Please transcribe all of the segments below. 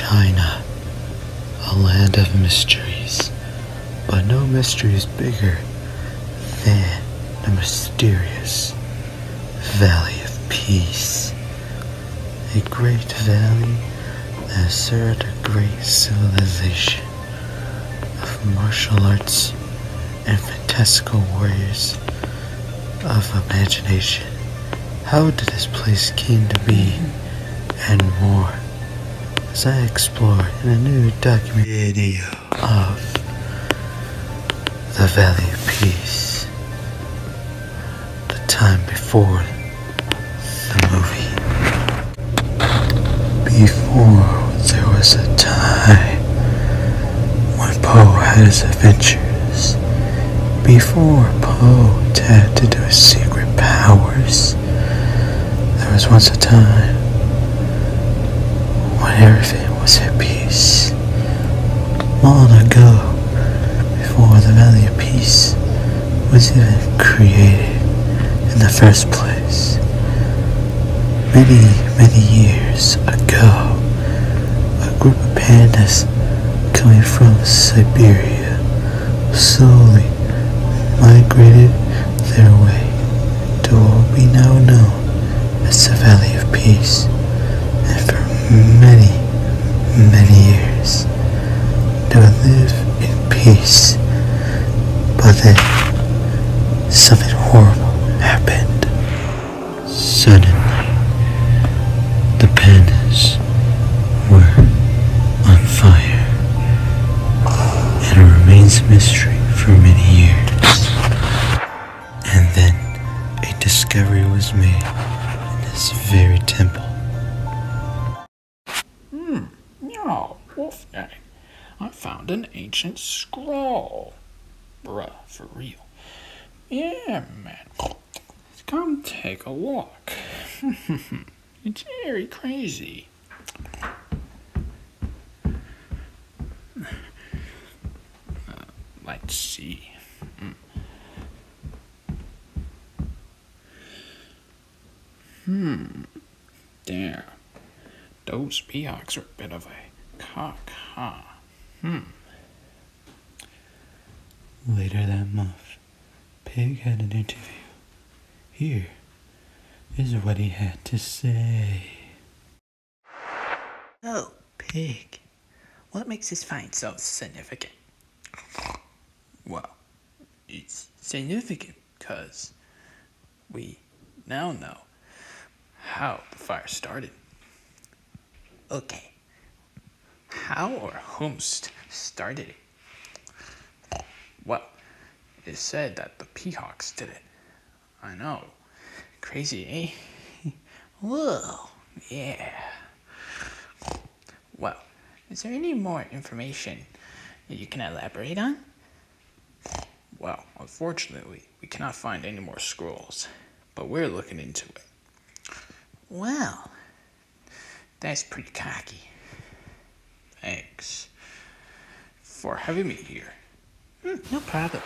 China, a land of mysteries, but no mystery is bigger than the mysterious Valley of Peace. A great valley that served a great civilization of martial arts and fantastical warriors of imagination. How did this place came to be and more? As I explore in a new documentary video of the Valley of Peace. The time before the movie. Before there was a time when Po had his adventures. Before Po tapped into his secret powers. There was once a time everything was at peace. Long ago, before the Valley of Peace was even created in the first place. Many, many years ago, a group of pandas coming from Siberia slowly migrated their way to what we now know as the Valley of Peace. Many, many years, they live in peace. But then, something horrible happened. Suddenly, an ancient scroll. Bruh, for real. Yeah, man. Come take a walk. it's very crazy. Uh, let's see. Hmm. Damn. Those Seahawks are a bit of a cock, huh? Hmm. Later that month, Pig had an interview. Here is what he had to say. Oh, pig. What makes this find so significant? Well, it's significant because we now know how the fire started. Okay. How or whomst started it? Well, it is said that the Peahawks did it. I know. Crazy, eh? Whoa. Yeah. Well, is there any more information that you can elaborate on? Well, unfortunately, we cannot find any more scrolls, but we're looking into it. Well, That's pretty cocky. Thanks for having me here. No problem.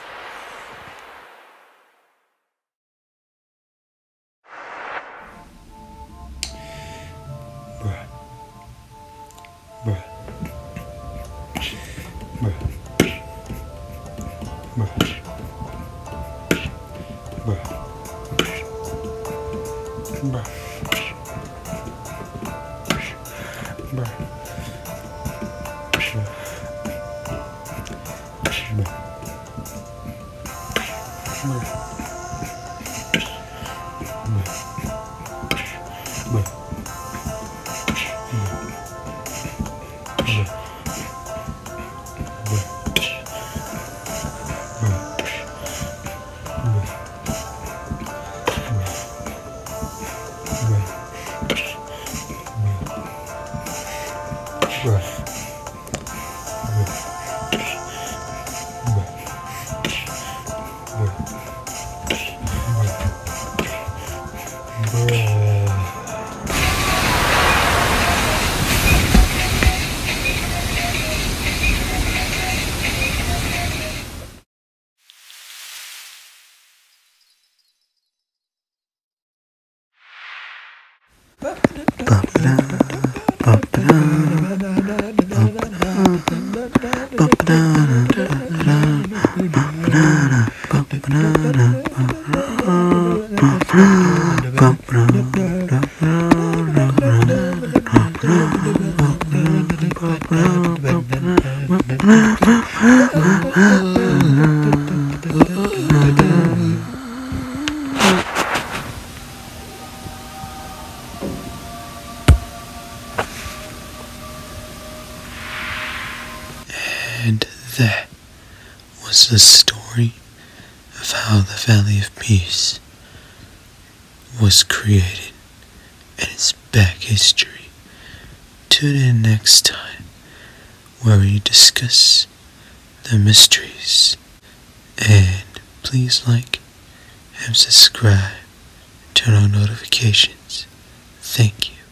Bruh. Bruh. Bruh. Bruh. Bruh. Bruh. Bruh. Ba-ba-da, ba-ba-da, ba-ba-da, ba-ba-da, the story of how the Valley of Peace was created and its back history. Tune in next time where we discuss the mysteries. And please like and subscribe, turn on notifications. Thank you.